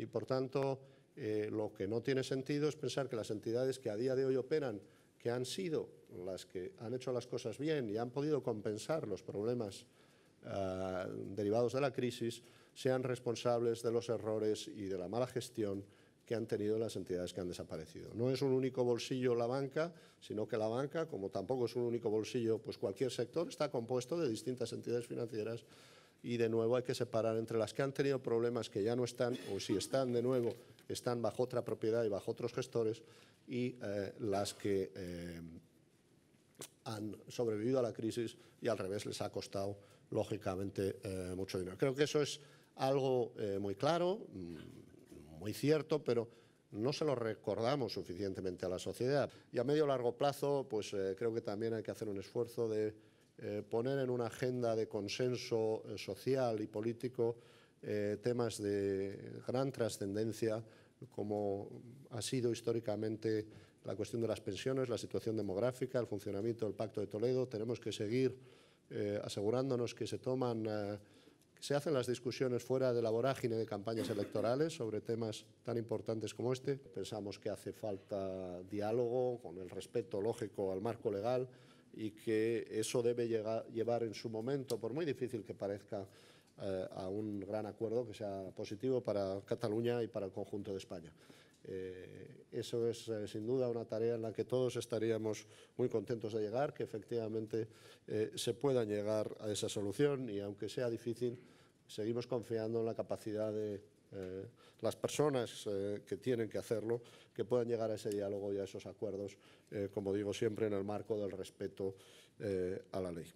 y, por tanto, lo que no tiene sentido es pensar que las entidades que a día de hoy operan que han sido las que han hecho las cosas bien y han podido compensar los problemas eh, derivados de la crisis, sean responsables de los errores y de la mala gestión que han tenido las entidades que han desaparecido. No es un único bolsillo la banca, sino que la banca, como tampoco es un único bolsillo, pues cualquier sector está compuesto de distintas entidades financieras y de nuevo hay que separar entre las que han tenido problemas que ya no están o si están de nuevo están bajo otra propiedad y bajo otros gestores y eh, las que eh, han sobrevivido a la crisis y al revés les ha costado lógicamente eh, mucho dinero. Creo que eso es algo muy claro, mm, muy cierto, pero no se lo recordamos suficientemente a la sociedad. Y a medio largo plazo, pues creo que también hay que hacer un esfuerzo de poner en una agenda de consenso social y político temas de gran trascendencia como ha sido históricamente la cuestión de las pensiones, la situación demográfica, el funcionamiento del Pacto de Toledo. Tenemos que seguir eh, asegurándonos que se toman, eh, se hacen las discusiones fuera de la vorágine de campañas electorales sobre temas tan importantes como este. Pensamos que hace falta diálogo con el respeto lógico al marco legal y que eso debe llevar en su momento, por muy difícil que parezca, eh, a un gran acuerdo que sea positivo para Cataluña y para el conjunto de España. Eh, eso es eh, sin duda una tarea en la que todos estaríamos muy contentos de llegar, que efectivamente se pueda llegar a esa solución y aunque sea difícil, seguimos confiando en la capacidad de las personas que tienen que hacerlo, que puedan llegar a ese diálogo y a esos acuerdos, como digo siempre, en el marco del respeto a la ley.